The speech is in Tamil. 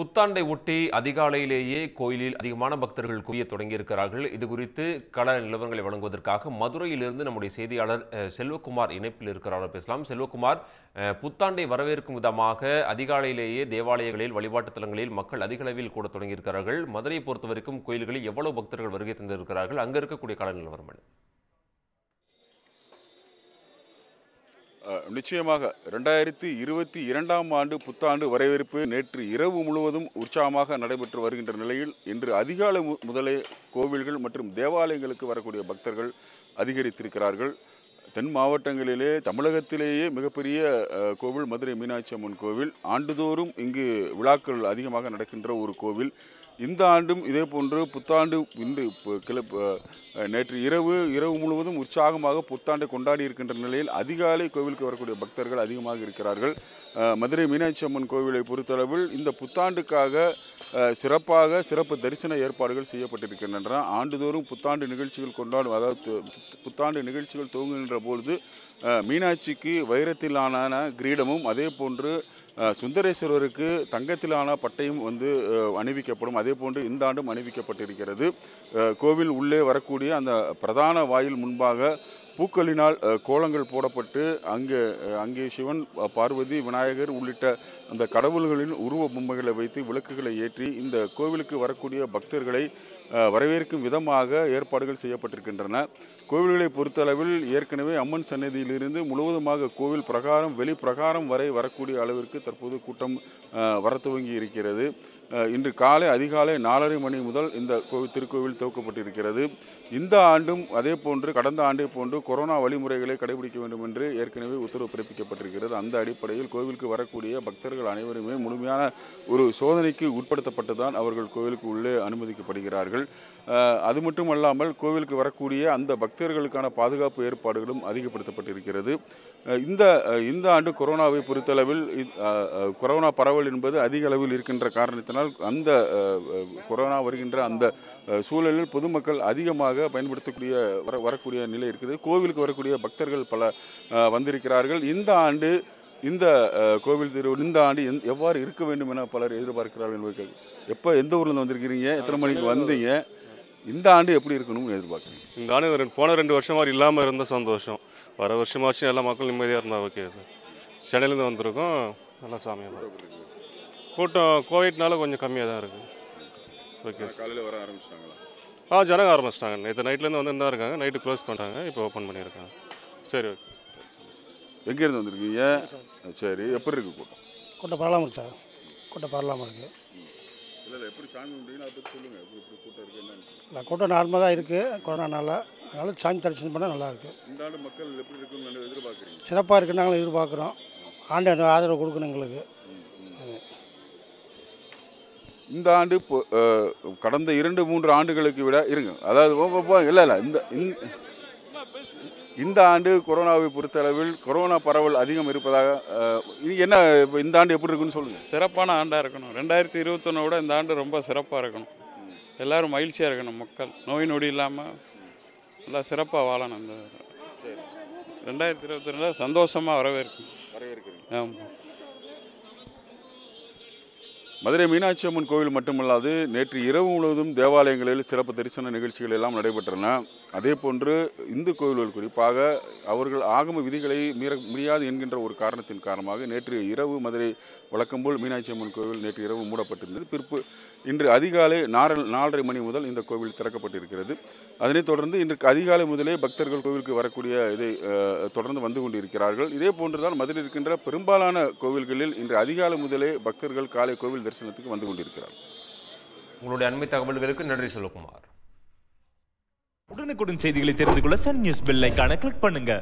புத்தாண்டை ஒட்டி அதிகாலையிலேயே கோயிலில் அதிகமான பக்தர்கள் குவிய தொடங்கியிருக்கிறார்கள். இது குறித்து கள நிலவரங்களை வழங்குவதற்காக மதுரையிலிருந்து நம்முடைய செய்தியாளர் செல்வகுமார் இணைப்பில் இருக்கிறார். பேசலாம். செல்வகுமார் புத்தாண்டை வரவேற்கும் விதமாக அதிகாலையிலேயே தேவாலயங்களில் வழிபாட்டுத் தலங்களில் மக்கள் அதிக அளவில் கூட தொடங்கியிருக்கிறார்கள். மதுரையை பொறுத்தவரைக்கும் கோயில்களில் எவ்வளவு பக்தர்கள் வருகை தந்திருக்கிறார்கள்? அங்கே இருக்கக்கூடிய கள நிலவரம் என்ன? நிச்சயமாக ரெண்டாயிரத்தி இருபத்தி இரண்டாம் ஆண்டு புத்தாண்டு வரவேற்பு நேற்று இரவு முழுவதும் உற்சாகமாக நடைபெற்று வருகின்ற நிலையில் இன்று அதிகாலை மு- முதலே கோவில்கள் மற்றும் தேவாலயங்களுக்கு வரக்கூடிய பக்தர்கள் அதிகரித்திருக்கிறார்கள். தென் மாவட்டங்களிலே தமிழகத்திலேயே மிகப்பெரிய கோவில் மதுரை மீனாட்சி அம்மன் கோவில். ஆண்டுதோறும் இங்கு விழாக்கள் அதிகமாக நடக்கின்ற ஒரு கோவில். இந்த ஆண்டும் இதே போன்று புத்தாண்டு இன்று ப- கிள நேற்று இரவு இரவு முழுவதும் உற்சாகமாக புத்தாண்டை கொண்டாடி இருக்கின்ற நிலையில் அதிகாலை கோவிலுக்கு வரக்கூடிய பக்தர்கள் அதிகமாக இருக்கிறார்கள். மதுரை மீனாட்சி அம்மன் கோவிலை பொறுத்தளவில் இந்த புத்தாண்டுக்காக சிறப்பாக சிறப்பு தரிசன ஏற்பாடுகள் செய்யப்பட்டிருக்கின்றன. ஆண்டுதோறும் புத்தாண்டு நிகழ்ச்சிகள் கொண்டாடும் அதாவது புத்தாண்டு நிகழ்ச்சிகள் துவங்குகின்ற பொழுது மீனாட்சிக்கு வைரத்திலான கிரீடமும் அதே போன்று சுந்தரேஸ்வரருக்கு தங்கத்திலான பட்டையும் வந்து அணிவிக்கப்படும். அதே போன்று இந்த ஆண்டும் அணிவிக்கப்பட்டிருக்கிறது. கோவில் உள்ளே வரக்கூடிய அந்த பிரதான வாயில் முன்பாக பூக்களினால் கோலங்கள் போடப்பட்டு அங்கே அங்கே சிவன் பார்வதி விநாயகர் உள்ளிட்ட அந்த கடவுள்களின் உருவ பொம்மைகளை வைத்து விளக்குகளை ஏற்றி இந்த கோவிலுக்கு வரக்கூடிய பக்தர்களை வரவேற்கும் விதமாக ஏற்பாடுகள் செய்யப்பட்டிருக்கின்றன. கோவில்களை பொறுத்தளவில் ஏற்கனவே அம்மன் சன்னதியிலிருந்து முழுவதுமாக கோவில் பிரகாரம் வெளி பிரகாரம் வரை வரக்கூடிய அளவிற்கு தற்போது கூட்டம் வர துவங்கி இருக்கிறது இன்று காலை அதிகாலை நாலரை மணி முதல் இந்த கோவில் திருக்கோவில் துவக்கப்பட்டிருக்கிறது. இந்த ஆண்டும் அதே போன்று கடந்த ஆண்டை போன்று கொரோனா வழிமுறைகளை கடைபிடிக்க வேண்டும் என்று ஏற்கனவே உத்தரவு பிறப்பிக்கப்பட்டிருக்கிறது. அந்த அடிப்படையில் கோவிலுக்கு வரக்கூடிய பக்தர்கள் அனைவருமே முழுமையான ஒரு சோதனைக்கு உட்படுத்தப்பட்டு தான் அவர்கள் கோவிலுக்கு உள்ளே அனுமதிக்கப்படுகிறார்கள். அது மட்டுமல்லாமல் கோவிலுக்கு வரக்கூடிய அந்த பக்தர்களுக்கான பாதுகாப்பு ஏற்பாடுகளும் அதிகப்படுத்தப்பட்டிருக்கிறது. இந்த இந்த ஆண்டு கொரோனாவை பொறுத்தளவில் கொரோனா பரவல் என்பது அதிக அளவில் இருக்கின்ற காரணத்தினால் அந்த அஹ், அஹ், கொரோனா வருகின்ற அந்த சூழலில் பொதுமக்கள் அதிகமாக பயன்படுத்தக்கூடிய வர வரக்கூடிய நிலை இருக்குது. கோவிலுக்கு வரக்கூடிய பக்தர்கள் பல வந்திருக்கிறார்கள். இந்த ஆண்டு இந்த கோவில் திரு இந்த ஆண்டு எந்- எவ்வாறு இருக்க வேண்டும் என பலர் எதிர்பார்க்கிறார்கள் என்பது எப்போ எந்த ஊர்லேருந்து வந்திருக்கிறீங்க? எத்தனை மணிக்கு வந்தீங்க? இந்த ஆண்டு எப்படி இருக்கணும்னு எதிர்பார்க்குறீங்க? இந்த ஆண்டு போன ரெண்டு வருஷம் மாதிரி இல்லாமல் இருந்தால் சந்தோஷம். வர வருஷமாச்சும் எல்லா மக்களும் நிம்மதியாக இருந்தால் ஓகே. சார் சென்னையிலேருந்து வந்திருக்கோம். நல்லா சாமியாக இருக்கு. கூட்டம் கோவிட்னால கொஞ்சம் கம்மியாக தான் இருக்குது ஓகே சார் காலையில் வர ஆரம்பிச்சிட்டாங்களா? ஆ ஜனங்க ஆரம்பிச்சிட்டாங்க. நேற்று நைட்லேருந்து வந்து தான் இருக்காங்க. நைட்டு க்ளோஸ் பண்ணிட்டாங்க. இப்போ ஓப்பன் பண்ணியிருக்காங்க. சரி ஓகே எங்கேருந்து வந்திருக்கீங்க? சரி. எப்படி இருக்கு கூட்டம்? கூட்டம் பரவாயில்லாம சார். கூட்டம் பரவாயில்லாம இருக்குது இல்லை இல்லை. எப்படி சாமி அதை பற்றி சொல்லுங்கள் எப்படி எப்படி கூட்டம் இருக்கு என்னன்னு. இல்லை கூட்டம் நார்மலாக தான் இருக்குது கொரோனானால அதனால் சாமி தரிசனம் பண்ணால் நல்லாயிருக்கு இந்த ஆண்டு மக்கள் எப்படி இருக்குன்னு எதிர்பார்க்குறீங்க? சிறப்பாக இருக்குன்னு நாங்களும் எதிர்பார்க்குறோம். ஆண்டு அந்த ஆதரவு கொடுக்கணும் எங்களுக்கு. இந்த ஆண்டு இப்போ கடந்த இரண்டு மூன்று ஆண்டுகளுக்கு விட இருங்க. அதாவது இல்லை இல்லை இந்த இந்த- இந்த ஆண்டு கொரோனாவை பொறுத்தளவில் கொரோனா பரவல் அதிகம் இருப்பதாக இது என்ன இப்போ இந்த ஆண்டு எப்படி இருக்குன்னு சொல்லுங்கள் சிறப்பான ஆண்டாக இருக்கணும். ரெண்டாயிரத்தி இருபத்தொன்னு விட இந்த ஆண்டு ரொம்ப சிறப்பாக இருக்கணும். எல்லாரும் மகிழ்ச்சியாக இருக்கணும் மக்கள். நோய் நொடி இல்லாமல் நல்லா சிறப்பாக வாழணும். இந்த ரெண்டாயிரத்தி இருபத்தி ரெண்டில் சந்தோஷமாக வரவேற்கும் வரவேற்கிறீங்க ஆமாம் மதுரை மீனாட்சி அம்மன் கோவில் மட்டுமல்லாது நேற்று இரவு முழுவதும் தேவாலயங்களில் சிறப்பு தரிசன நிகழ்ச்சிகள் எல்லாம் நடைபெற்றன. அதே போன்று இந்து கோவில்கள் குறிப்பாக அவர்கள் ஆகம விதிகளை மீற முடியாது என்கின்ற ஒரு காரணத்தின் காரணமாக நேற்று இரவு மதுரை வழக்கம்போல் மீனாட்சி அம்மன் கோவில் நேற்று இரவு மூடப்பட்டிருந்தது. பிற்பு இன்று அதிகாலை நாலு நாலரை மணி முதல் இந்த கோவில் திறக்கப்பட்டிருக்கிறது. அதனைத் தொடர்ந்து இன்றைக்கு அதிகாலை முதலே பக்தர்கள் கோவிலுக்கு வரக்கூடிய இதை தொடர்ந்து வந்து கொண்டிருக்கிறார்கள். இதே போன்றுதான் மதுரையில் இருக்கின்ற பெரும்பாலான கோவில்களில் இன்று அதிகாலை முதலே பக்தர்கள் காலை கோவில் தரிசனத்துக்கு வந்து கொண்டிருக்கிறார்கள் உங்களுடைய அண்மை தகவல்களுக்கு நன்றி செல்வகுமார். உடனுக்குடன் செய்திகளை தெரிந்து கொள்ள சன் நியூஸ் பெல் ஐகானை கிளிக் பண்ணுங்க.